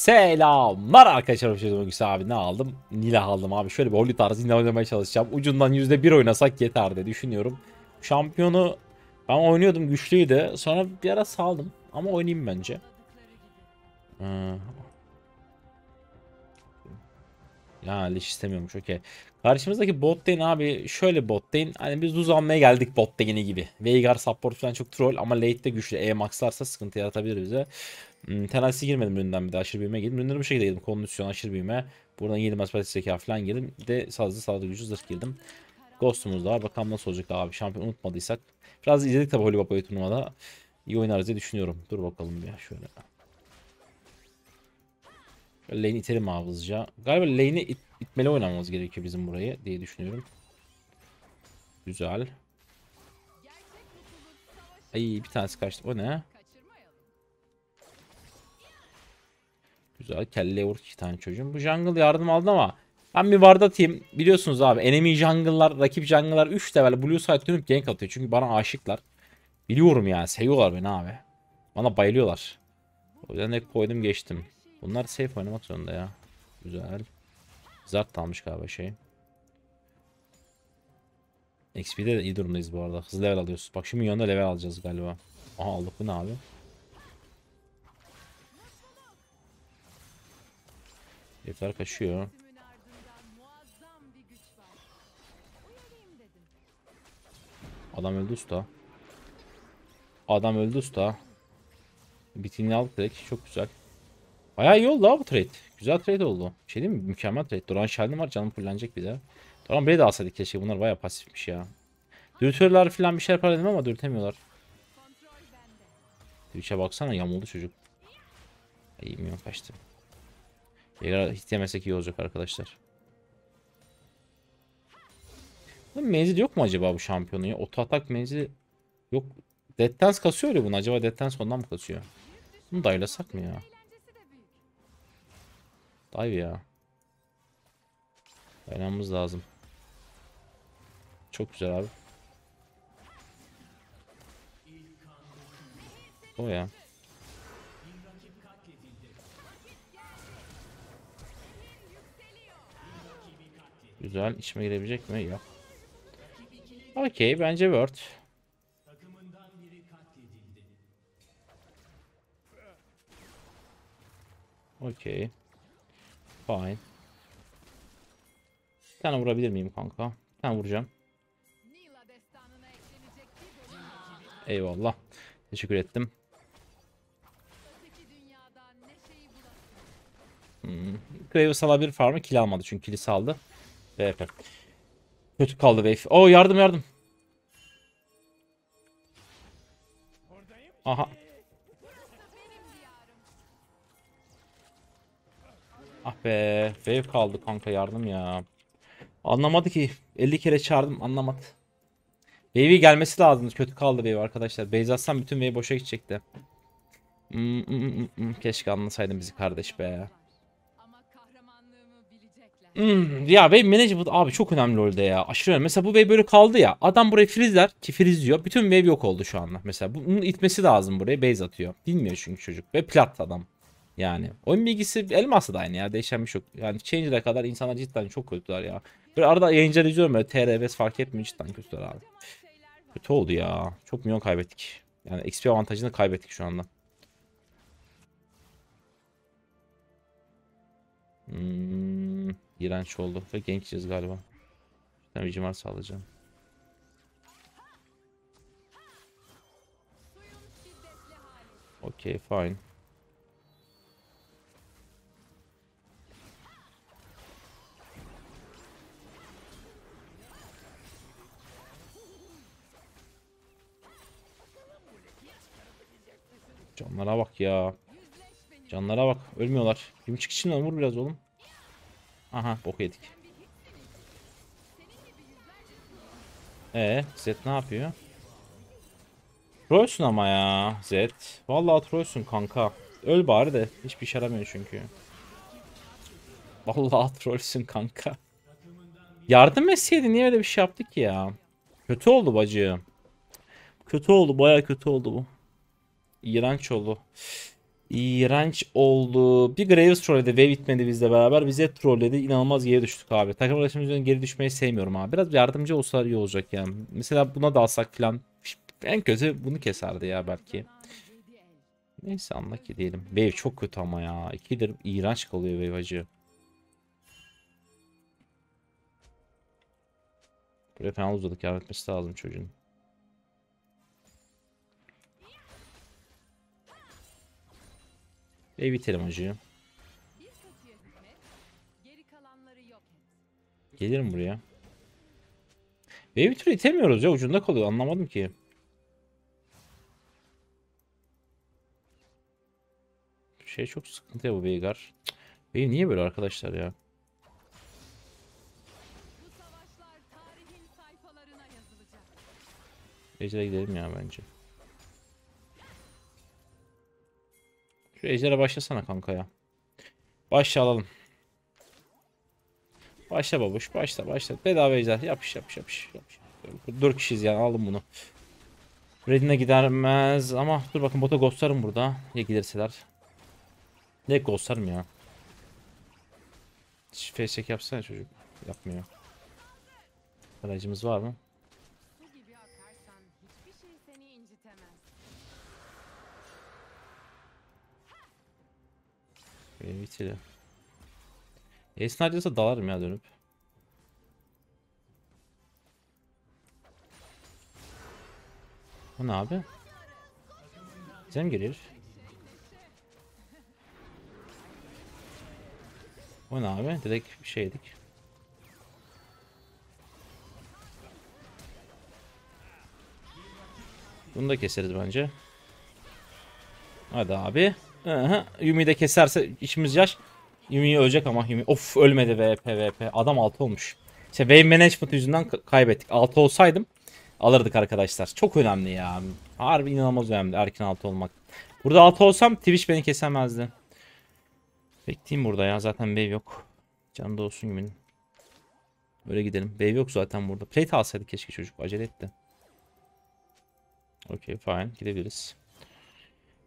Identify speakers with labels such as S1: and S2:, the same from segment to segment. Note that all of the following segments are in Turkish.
S1: Selamlar arkadaşlar. Hoş geldiniz abi. Ne aldım? Nila aldım abi. Şöyle bir holy tarzı Nila oynamaya çalışacağım. Ucundan %1 oynasak yeter diye düşünüyorum. Şampiyonu ben oynuyordum güçlüydü. Sonra bir ara saldım. Ama oynayayım bence. Ee, ya leş istemiyormuş okey. Karşımızdaki bot lane abi şöyle bot lane hani biz uz almaya geldik bot lane'i gibi. Veigar support falan çok troll ama late'de güçlü. E maxlarsa sıkıntı yaratabilir bize. Hmm, Tenassi girmedim üründen bir de aşırı büyüme girdim. Ürünleri bu şekilde girdim. Kondisyon aşırı büyüme. Buradan girdim aspatis zeka falan girdim. Bir de sazlı sağlığı gücü zırh girdim. Ghost'umuz da var. Bakalım nasıl olacak abi. Şampiyon unutmadıysak. Biraz izledik tabii Holy Babayı turnuvada. İyi oynarız diye düşünüyorum. Dur bakalım bir şöyle. Böyle lane itelim abi. Galiba lane'i it itmeli oynamamız gerekiyor bizim burayı diye düşünüyorum. Güzel. Ay bir tanesi kaçtı. O ne? Güzel. Kelleye vur iki tane çocuğum. Bu jungle yardım aldı ama ben bir ward atayım. Biliyorsunuz abi enemy jungle'lar, rakip jungle'lar 3 level blue side dönüp gank atıyor. Çünkü bana aşıklar. Biliyorum yani. Seviyorlar beni abi. Bana bayılıyorlar. O yüzden de koydum geçtim. Bunlar safe oynamak zorunda ya. Güzel. Zart almış galiba şey. XP'de de iyi durumdayız bu arada. Hızlı level alıyoruz. Bak şu milyonda level alacağız galiba. Aha aldık bu ne abi? Herifler kaçıyor. Adam öldü usta. Adam öldü usta. Bitini aldık direkt. Çok güzel. Bayağı iyi oldu abi bu trade. Güzel trade oldu. Bir şey değil mi? Mükemmel trade. Duran Sheldon var. Canım fullenecek bir de. Duran Bey'i de alsaydık keşke. Bunlar bayağı pasifmiş ya. Dürtörler falan bir şey yapar dedim ama dürtemiyorlar. Twitch'e baksana yamuldu çocuk. İyi milyon kaçtı. Eğer hit yemesek iyi olacak arkadaşlar. Bu menzil yok mu acaba bu şampiyonun ya? Oto atak menzili yok. Dead Dance kasıyor öyle bunu. Acaba Dead Dance ondan mı kasıyor? Bunu daylasak mı ya? Dive ya. Dayanmamız lazım. Çok güzel abi. O ya. Güzel. İçime girebilecek mi? Yok. Okey. Bence Word. Okey. Fine. Bir tane vurabilir miyim kanka? Bir tane vuracağım. Eyvallah. Teşekkür ettim. Hmm. Graves alabilir farmı kill almadı çünkü kill'i saldı. VP. Kötü kaldı Wave. Oo yardım yardım. Aha. Ah be. Wave kaldı kanka yardım ya. Anlamadı ki. 50 kere çağırdım anlamadı. Wave'i gelmesi lazım. Kötü kaldı Wave arkadaşlar. Base atsam bütün Wave boşa gidecekti. Hmm, hmm, hmm. Keşke anlasaydın bizi kardeş be. Hmm, ya Wave Management abi çok önemli LoL'de ya. Aşırı önemli. Mesela bu Wave böyle kaldı ya. Adam burayı freezer ki freezliyor. Bütün Wave yok oldu şu anda. Mesela bunun itmesi lazım buraya. Base atıyor. Bilmiyor çünkü çocuk. Ve plat adam. Yani oyun bilgisi elması da aynı ya. Değişen bir şey yok. Yani Changer'a kadar insanlar cidden çok kötüler ya. Böyle arada yayıncılar izliyorum böyle TRVS fark etmiyor cidden kötüler abi. Kötü oldu ya. Çok milyon kaybettik. Yani XP avantajını kaybettik şu anda. Hmm, iğrenç oldu. Ve gençiz galiba. Bir cimar sağlayacağım. Okey fine. Canlara bak ya. Canlara bak. Ölmüyorlar. 20 çıkışından vur biraz oğlum. Aha bok yedik. Ee, Z ne yapıyor? Trollsün ama ya Z. Vallahi trollsün kanka. Öl bari de. Hiçbir işe yaramıyor çünkü. Vallahi trollsün kanka. Yardım etseydi niye öyle bir şey yaptık ya? Kötü oldu bacı. Kötü oldu baya kötü oldu bu. İğrenç oldu. İğrenç oldu. Bir Graves trolledi. Wave bitmedi bizle beraber. Bize trolledi. İnanılmaz geri düştük abi. Takım arkadaşımız yüzünden geri düşmeyi sevmiyorum abi. Biraz yardımcı olsa iyi olacak yani. Mesela buna da alsak falan. En kötü bunu keserdi ya belki. Neyse anla ki diyelim. Wave çok kötü ama ya. İkidir iğrenç kalıyor Wave acı. Buraya falan uzadık yardım etmesi lazım çocuğun. Wave bitelim acıyı. Gelirim buraya. Wave bir türlü itemiyoruz ya ucunda kalıyor anlamadım ki. Şey çok sıkıntı ya bu Veigar. Wave niye böyle arkadaşlar ya? Ejder'e gidelim ya bence. Şu Ejder'e başlasana kanka ya. Başla alalım. Başla babuş başla başla. Bedava Ejder yapış yapış yapış. yapış. 4 kişiyiz yani aldım bunu. Redine gidermez ama dur bakın bota ghostlarım burada. Ya gelirseler. Ne ghostlarım ya. Face check yapsana çocuk. Yapmıyor. Aracımız var mı? Benim bitiri. Esnacısa dalarım ya dönüp. Bu ne abi? Bize mi geliyor? O ne abi? Direkt bir şey yedik. Bunu da keseriz bence. Hadi abi. Aha, Yumi'yi de keserse içimiz yaş. Yumi ölecek ama Yumi. Of ölmedi VP VP. Adam 6 olmuş. İşte wave management yüzünden ka- kaybettik. 6 olsaydım alırdık arkadaşlar. Çok önemli ya. Harbi inanılmaz önemli Erkin 6 olmak. Burada 6 olsam Twitch beni kesemezdi. Bekleyeyim burada ya. Zaten wave yok. Canım da olsun Yumi'nin. Öyle gidelim. Wave yok zaten burada. Plate alsaydı keşke çocuk. Acele etti. Okey fine. Gidebiliriz.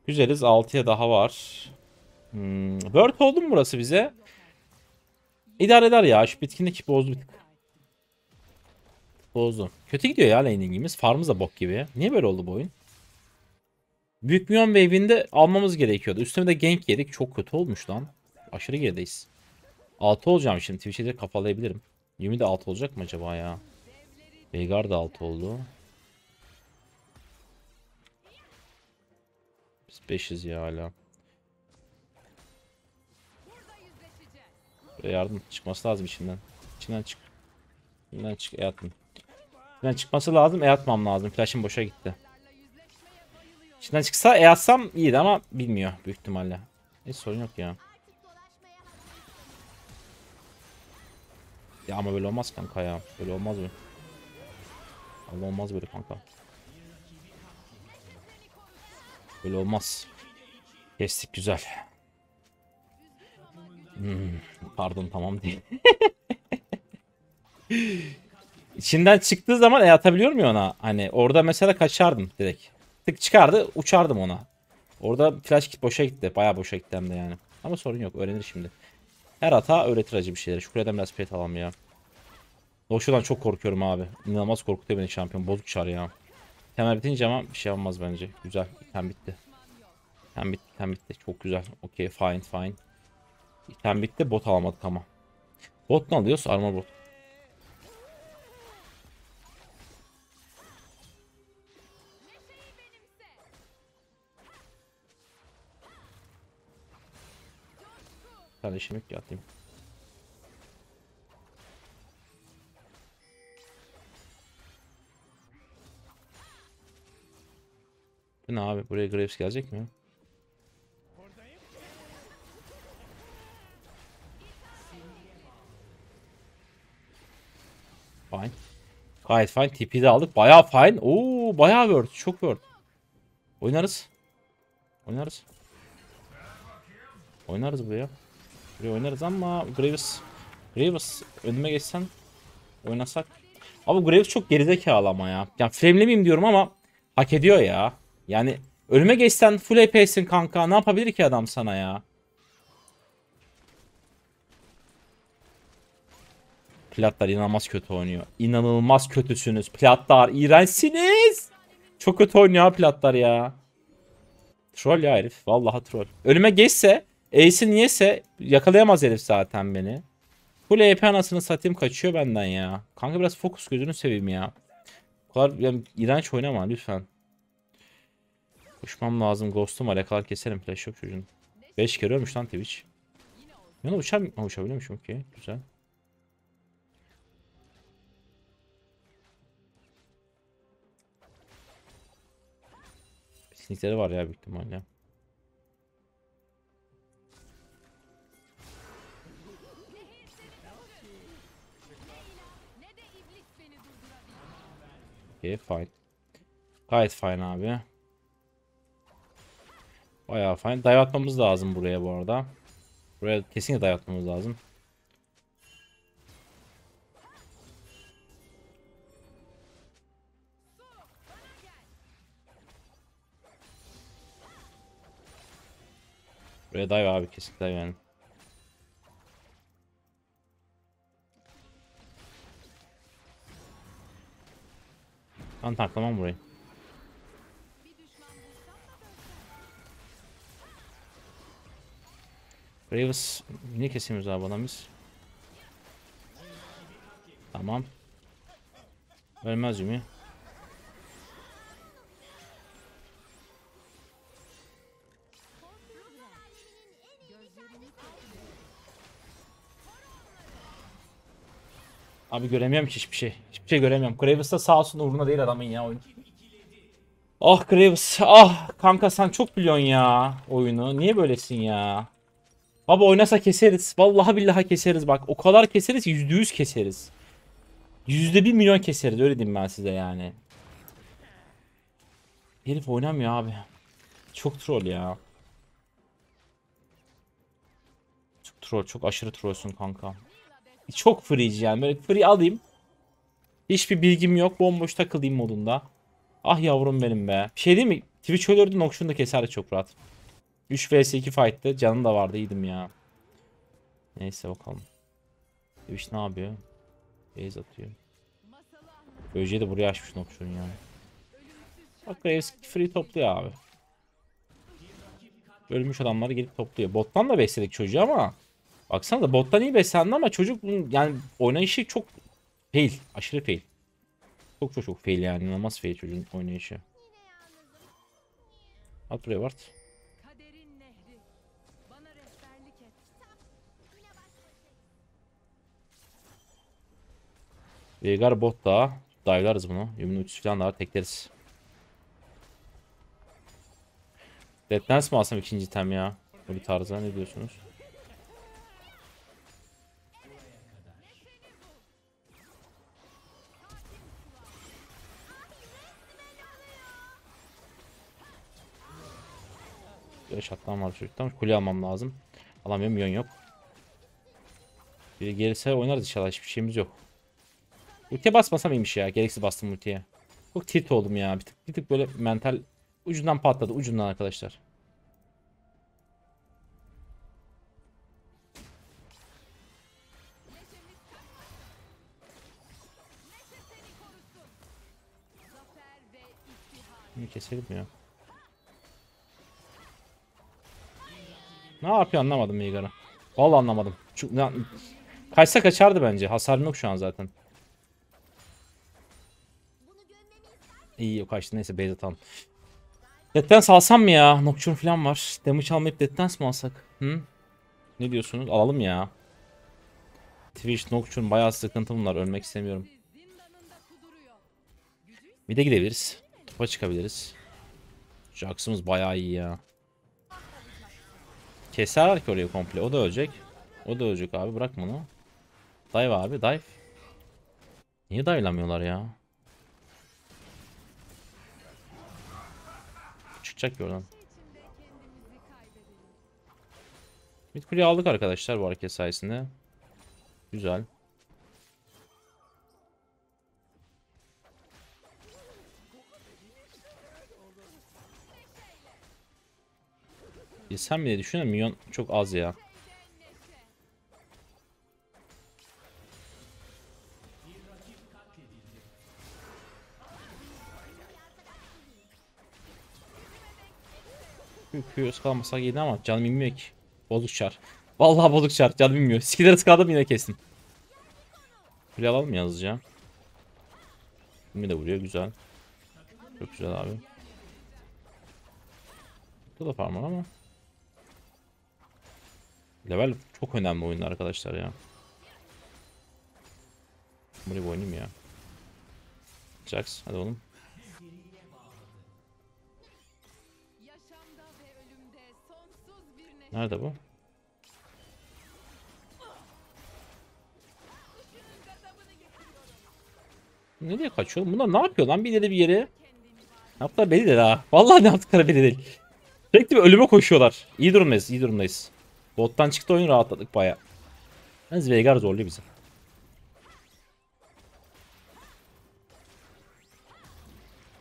S1: Güzeliz. 6'ya daha var. Hmm. Word oldu mu burası bize? İdare eder ya. Şu bitkinlik bozdu. Bozdu. Kötü gidiyor ya laningimiz. Farmımız da bok gibi. Niye böyle oldu bu oyun? Büyük Mion Wave'inde almamız gerekiyordu. Üstüne de gank yedik. Çok kötü olmuş lan. Aşırı gerideyiz. 6 olacağım şimdi. Twitch'e kafalayabilirim. Yumi de 6 olacak mı acaba ya? Veigar da 6 oldu. Biz 5'iz ya hala. Buraya yardım çıkması lazım içinden. İçinden çık. İçinden çık. E atın. İçinden çıkması lazım. E atmam lazım. Flash'ım boşa gitti. İçinden çıksa E atsam iyiydi ama bilmiyor büyük ihtimalle. Hiç sorun yok ya. Ya ama böyle olmaz kanka ya. Böyle olmaz mı? Allah olmaz böyle kanka. Böyle olmaz. Kestik güzel. Hmm, pardon tamam değil. İçinden çıktığı zaman e atabiliyor muyum ona? Hani orada mesela kaçardım direkt. Tık çıkardı uçardım ona. Orada flash kit boşa gitti. Bayağı boşa gitti hem de yani. Ama sorun yok öğrenir şimdi. Her hata öğretir acı bir şeyler. Şu kuleden biraz pet alalım ya. Doşo'dan çok korkuyorum abi. İnanılmaz korkutuyor beni şampiyon. Bozuk çar ya. Temel bitince ama bir şey olmaz bence. Güzel. İtem bitti. İtem bitti. İtem bitti. Çok güzel. Okey fine fine. İtem bitti. Bot alamadık ama. Bot ne alıyoruz? Armor bot. Tane ki atayım. Ne abi? Buraya Graves gelecek mi? Fine. Gayet fine. TP'yi de aldık. Bayağı fine. Oo, bayağı word. Çok word. Oynarız. Oynarız. Oynarız buraya. Buraya oynarız ama Graves Graves önüme geçsen oynasak. Abi Graves çok gerizekalı ama ya. Yani frame'lemeyeyim diyorum ama hak ediyor ya. Yani Ölüme geçsen full HP'sin kanka. Ne yapabilir ki adam sana ya? Platlar inanılmaz kötü oynuyor. İnanılmaz kötüsünüz. Platlar iğrençsiniz. Çok kötü oynuyor platlar ya. Troll ya herif. Vallahi troll. Önüme geçse Ace'i niyese yakalayamaz herif zaten beni. Full EP anasını satayım kaçıyor benden ya. Kanka biraz fokus gözünü seveyim ya. Bu yani, iğrenç oynama lütfen. Uçmam lazım. Ghost'um var. Yakalar keserim. Flash yok çocuğun. 5 kere ölmüş lan Twitch. Yana uçar mı? Ha, uçabiliyormuşum. Okey. Güzel. Sinikleri var ya büyük ihtimalle. Okey fine. Gayet fine abi. Bayağı fine. Dive atmamız lazım buraya bu arada. Buraya kesinlikle dive atmamız lazım. Buraya dive abi kesinlikle yani. Ben taklamam burayı. Graves niye kesemiyoruz abi adam biz? Tamam. Ölmez mi? Abi göremiyorum ki hiçbir şey. Hiçbir şey göremiyorum. Graves da sağ olsun uğruna değil adamın ya oyun. Ah Graves. Ah kanka sen çok biliyorsun ya oyunu. Niye böylesin ya? Baba oynasa keseriz. Vallahi billahi keseriz bak. O kadar keseriz ki yüzde yüz keseriz. Yüzde bir milyon keseriz öyle diyeyim ben size yani. Herif oynamıyor abi. Çok troll ya. Çok troll çok aşırı trollsün kanka. Çok free'ci yani böyle free alayım. Hiçbir bilgim yok bomboş takılayım modunda. Ah yavrum benim be. Bir şey değil mi? Twitch ölürdü Nocturne'u da keserdi çok rahat. 3 vs 2 fight'tı. Canım da vardı iyiydim ya. Neyse bakalım. Twitch ne yapıyor? Base atıyor. Böceği de buraya açmış Nocturne yani. Bak Graves free topluyor abi. Ölmüş adamları gelip topluyor. Bottan da besledik çocuğu ama baksana da bottan iyi beslendi ama çocuk yani oynayışı çok fail. Aşırı fail. Çok çok çok fail yani. İnanılmaz fail çocuğun oynayışı. At buraya. Veigar bot daha. Dive'larız bunu. Yumin uçuş falan daha tekleriz. Dead Dance mi alsam ikinci item ya? Böyle tarzına ne diyorsunuz? Şatlan var çocuktan. Kule almam lazım. Alamıyorum yön yok. Biri gelirse oynarız inşallah. Hiçbir şeyimiz yok. Ultiye basmasam iyiymiş ya. Gereksiz bastım ultiye. Çok tilt oldum ya. Bir tık, bir tık böyle mental ucundan patladı. Ucundan arkadaşlar. Bunu keselim ya. Ne yapıyor anlamadım Veigar'ı. Vallahi anlamadım. Ya- kaçsa kaçardı bence. Hasarım yok şu an zaten. İyi yok kaçtı neyse base atalım. Death Dance alsam mı ya? Nocturne falan var. Damage almayıp Death Dance mi alsak? Hı? Ne diyorsunuz? Alalım ya. Twitch, Nocturne bayağı sıkıntı bunlar. Ölmek istemiyorum. Bir de gidebiliriz. Topa çıkabiliriz. Jax'ımız bayağı iyi ya. Keserler ki orayı komple. O da ölecek. O da ölecek abi. Bırak bunu. Dive abi dive. Niye dive'lamıyorlar ya? Çıkacak ki oradan. Mid aldık arkadaşlar bu hareket sayesinde. Güzel. Mi diye düşünüyorum. Milyon çok az ya. Q ıskalamasak yedi ama canım inmiyor ki. Bozuk çar. Vallahi bozuk çar. Canım inmiyor. Skilleri ıskaladım yine kestim. Buraya alalım hızlıca? Şimdi de vuruyor güzel. Çok güzel abi. Bu da var ama. Level çok önemli oyunda arkadaşlar ya. Buraya oynayayım ya. Jax hadi oğlum. Nerede bu? Nereye kaçıyor? Bunlar ne yapıyor lan bir ileri bir yere? Yaptılar belli değil ha. Vallahi ne yaptıkları belli değil. Sürekli ölüme koşuyorlar. İyi durumdayız, iyi durumdayız. Bottan çıktı oyun rahatladık baya. Yalnız Veigar zorluyor bizi.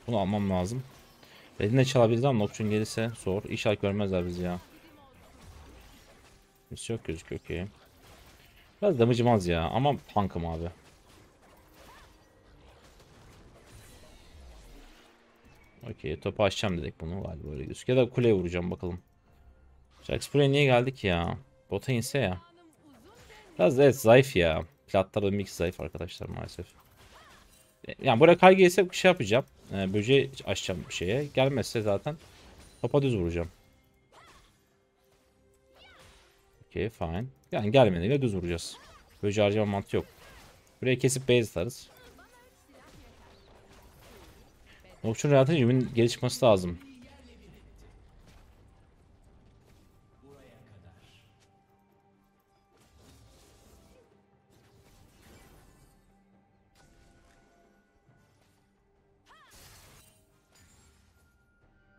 S1: Bunu almam lazım. Eline çalabiliriz ama Nocturne gelirse zor. İnşallah görmezler bizi ya. Hiç yok gözüküyor ki. Biraz damage'ım az ya ama tankım abi. Okey topu açacağım dedik bunu galiba öyle gözüküyor. Ya da kuleye vuracağım bakalım. Jax buraya niye geldik ya? Bota inse ya. Biraz evet zayıf ya. Platlarda mix zayıf arkadaşlar maalesef. E, Yani buraya kay gelse bir şey yapacağım. Ee, böceği açacağım bir şeye. Gelmezse zaten topa düz vuracağım. Okey fine. Yani gelmediğinde düz vuracağız. Böceği harcama mantığı yok. Buraya kesip base atarız. Nocturne hayatın yüzünün gelişmesi lazım.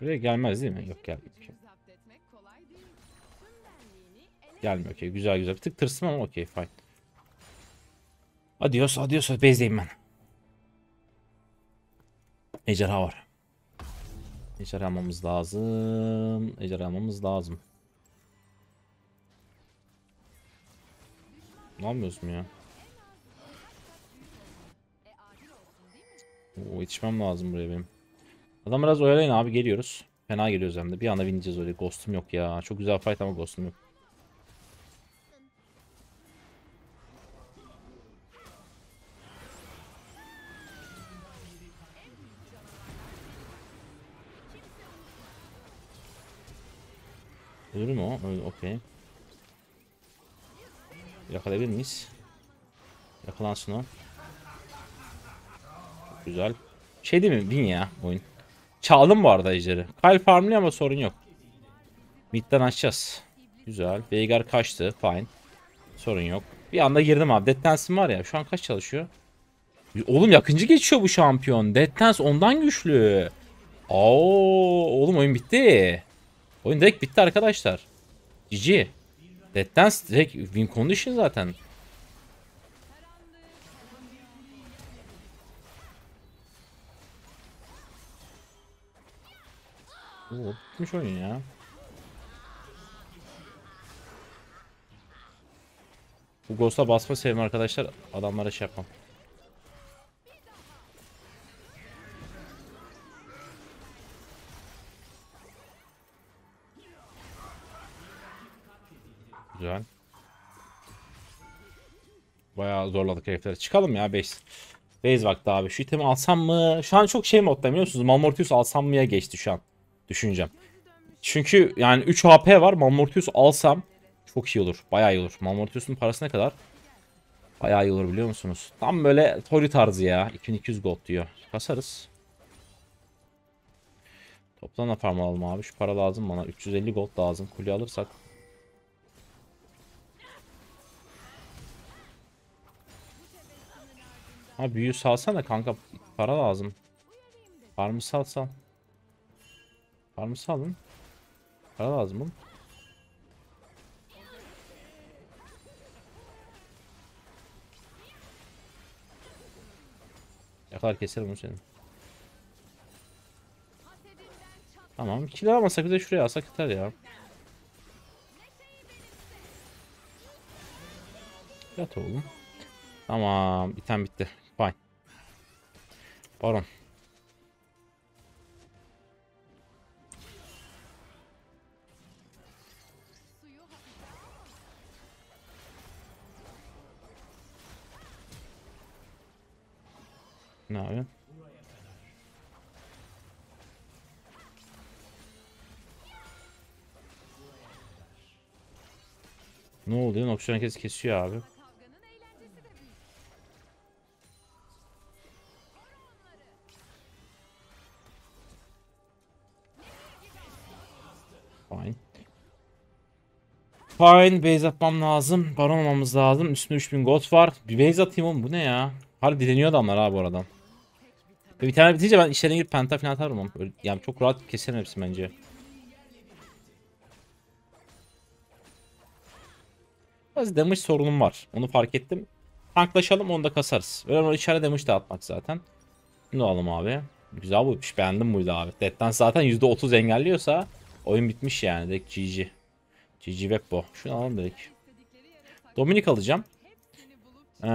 S1: Buraya gelmez değil mi? Yok gelmiyor. Gelmiyor okey. Güzel güzel. Bir tık tırsım ama okey fine. Adios adios. Base'deyim ben. Ejderha var. Ejderha almamız lazım. Ejderha almamız lazım. Ne yapmıyoruz mu ya? Oo, yetişmem lazım buraya benim. Adam biraz oyalayın abi geliyoruz. Fena geliyoruz hem de. Bir anda bineceğiz öyle. Ghost'um yok ya. Çok güzel fight ama ghost'um yok. Okey. Yakalayabilir miyiz? Yakalansın o. Çok güzel. Şey değil mi? Win ya oyun. Çaldım bu arada ejderi. Kyle farmlıyor ama sorun yok. Mid'den açacağız. Güzel. Veigar kaçtı. Fine. Sorun yok. Bir anda girdim abi. Dance'im var ya. Şu an kaç çalışıyor? Oğlum yakıncı geçiyor bu şampiyon. Dance ondan güçlü. Oo, oğlum oyun bitti. Oyun direkt bitti arkadaşlar. GG. Dead Dance direkt win condition zaten. Oo, bitmiş oyun ya. Bu Ghost'a basma sevim arkadaşlar. Adamlara şey yapmam. Güzel. Bayağı zorladık herifleri. Çıkalım ya base. Base vakti abi. Şu itemi alsam mı? Şu an çok şey modda biliyor musunuz? Malmortius alsam mıya geçti şu an. Düşüneceğim. Çünkü yani 3 HP var. Malmortius alsam çok iyi olur. Bayağı iyi olur. Malmortius'un parası ne kadar? Bayağı iyi olur biliyor musunuz? Tam böyle Tori tarzı ya. 2200 gold diyor. Kasarız. Toptan da farm alalım abi. Şu para lazım bana. 350 gold lazım. Kule alırsak. Ha büyü salsana kanka. Para lazım. Farmı sal sal. Farmı salın. Para lazım oğlum. Yakalar keserim onu senin. Tamam. Kill almasak bir de şuraya alsak yeter ya. Yat oğlum. Tamam. item bitti. Fine.
S2: Hafif
S1: Ne abi? Ne oluyor? Nokşan herkes kesiyor abi. Fine. Base atmam lazım. Baron olmamız lazım. Üstünde 3000 gold var. Bir base atayım oğlum. Bu ne ya? Harbi dileniyor adamlar abi bu arada. Bir tane bitince ben işlerine girip penta falan atarım. Öyle- Yani çok rahat keserim hepsini bence. Biraz damage sorunum var. Onu fark ettim. Tanklaşalım onu da kasarız. Öyle içeri damage de atmak zaten. Bunu alalım abi. Güzel buymuş. Beğendim buydu abi. Dead'den zaten %30 engelliyorsa oyun bitmiş yani. Direkt GG. GG Webbo. Şunu alalım
S2: sak
S1: Dominik alacağım. Ee,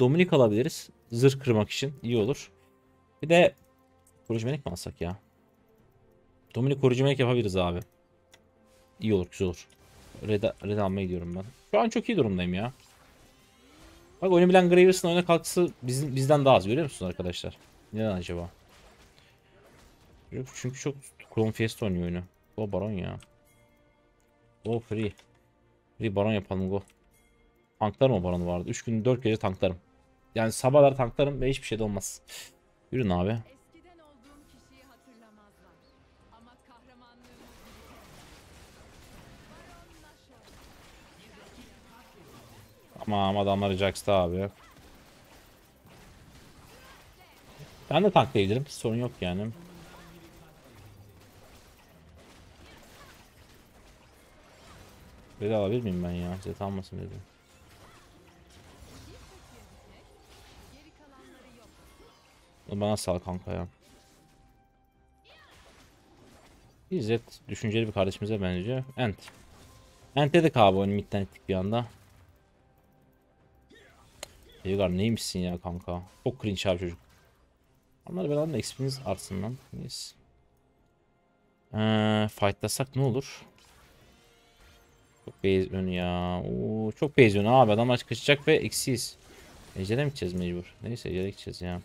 S1: Dominik alabiliriz. Zırh kırmak için. iyi olur. Bir de koruyucu melek mi alsak ya? Dominik koruyucu melek yapabiliriz abi. İyi olur güzel olur. Red, red almaya gidiyorum ben. Şu an çok iyi durumdayım ya. Bak oyunu bilen Gravers'ın oyuna kalkısı bizim, bizden daha az görüyor musunuz arkadaşlar? Neden acaba? Çünkü çok Clone Fiesta oynuyor oyunu. Go Baron ya. Go free. Free Baron yapalım go. Tanklarım o Baron'u vardı. 3 gün 4 gece tanklarım. Yani sabahlar tanklarım ve hiçbir şey de olmaz. Yürün abi. Tamam adamlar Jax'ta abi. Ben de tanklayabilirim. Sorun yok yani. Böyle alabilir miyim ben ya? Zet almasın dedim. Onu bana sal kanka ya. İzzet düşünceli bir kardeşimize benziyor. Ent. Ent dedik abi oyunu midden ettik bir anda. Veigar neymişsin ya kanka. Çok cringe abi çocuk. Onları ben alayım da artsın lan. Neyse. Ee, fightlasak ne olur? Çok base ya. Oo, çok base önü abi. Adam aç kaçacak ve eksiyiz. Ejder'e mi gideceğiz mecbur? Neyse Ejder'e gideceğiz ya.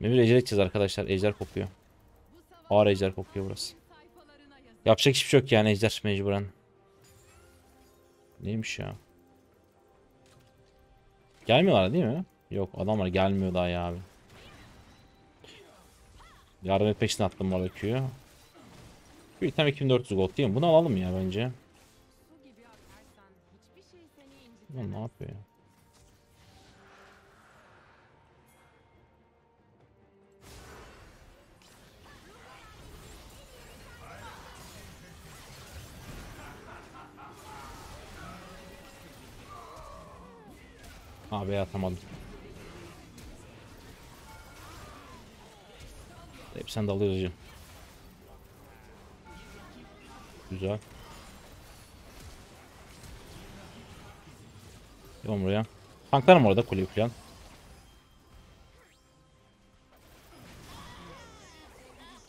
S1: Mecbur Ejder'e gideceğiz arkadaşlar. Ejder.
S2: Bu savaş
S1: Ağır Ejder kokuyor burası. Yapacak hiçbir şey yok yani Ejder mecburen. Neymiş ya? Gelmiyorlar değil mi? Yok adamlar gelmiyor daha ya abi. Yardım etmek için attım orada Q'yu. Şu item 2400 gold değil mi? Bunu alalım ya bence. Lan ne yapıyor ya? Abi atamadım. Hep sen de alıyoruz hocam. Güzel. Devam buraya. Tanklarım orada kuleyi falan.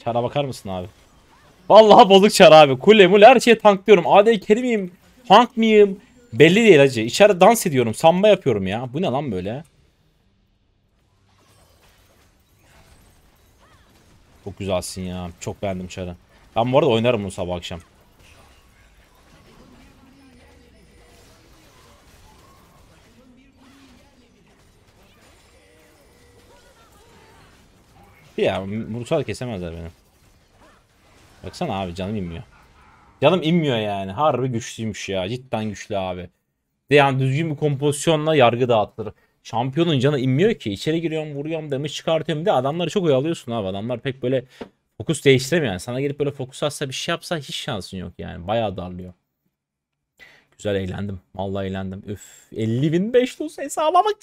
S1: Çara bakar mısın abi? Vallahi bozuk çar abi. Kule mule her şeye tanklıyorum. AD carry miyim? Tank mıyım? Belli değil hacı. İçeride dans ediyorum. Samba yapıyorum ya. Bu ne lan böyle? Çok güzelsin ya. Çok beğendim çarı. Ben bu arada oynarım bunu sabah akşam. Ya Mursal kesemezler beni. Baksana abi canım inmiyor. Canım inmiyor yani. Harbi güçlüymüş ya. Cidden güçlü abi. De yani düzgün bir kompozisyonla yargı dağıtılır. Şampiyonun canı inmiyor ki. İçeri giriyorum vuruyorum demiş çıkartıyorum de adamları çok oyalıyorsun abi. Adamlar pek böyle fokus değiştiremiyor. Yani sana gelip böyle fokus atsa bir şey yapsa hiç şansın yok yani. Bayağı darlıyor. Güzel eğlendim. Vallahi eğlendim. Üf 50.500 hesaba bak.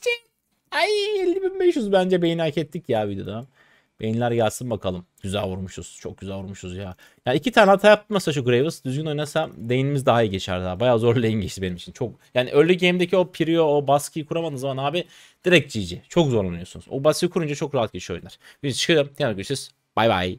S1: Ay 50.500 bence beyin hak ettik ya videoda. Beyinler gelsin bakalım. Güzel vurmuşuz. Çok güzel vurmuşuz ya. Ya iki tane hata yapmasa şu Graves düzgün oynasa Dane'imiz daha iyi geçerdi ha. Bayağı zor lane geçti benim için. Çok yani early game'deki o Pirio o baskıyı kuramadığınız zaman abi direkt GG. Çok zorlanıyorsunuz. O baskıyı kurunca çok rahat geçiyor oyunlar. Biz çıkalım. Yanına görüşürüz. Bay bay.